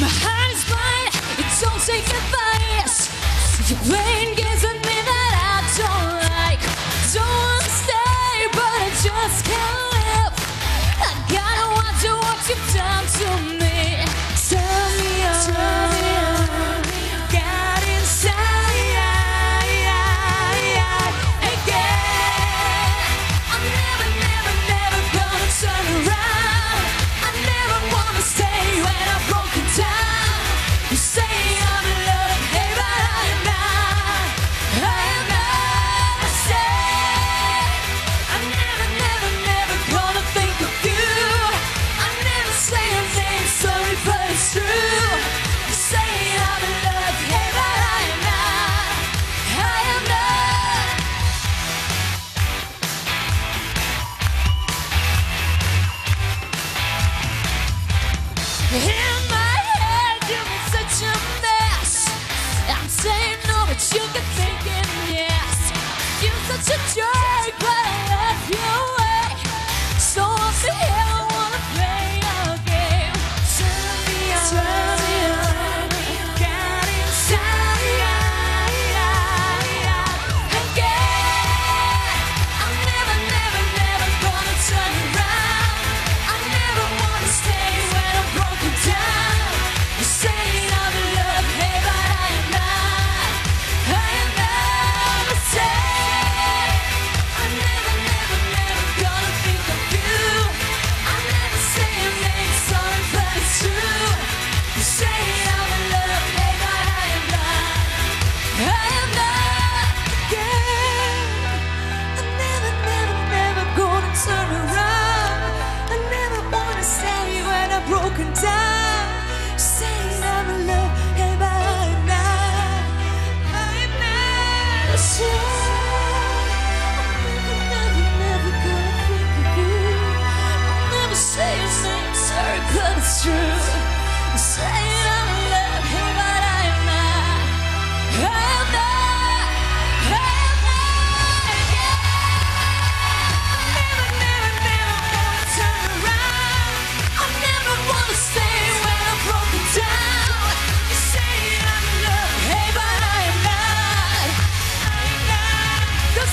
My heart is blind, it don't take advice. You wait. Yeah.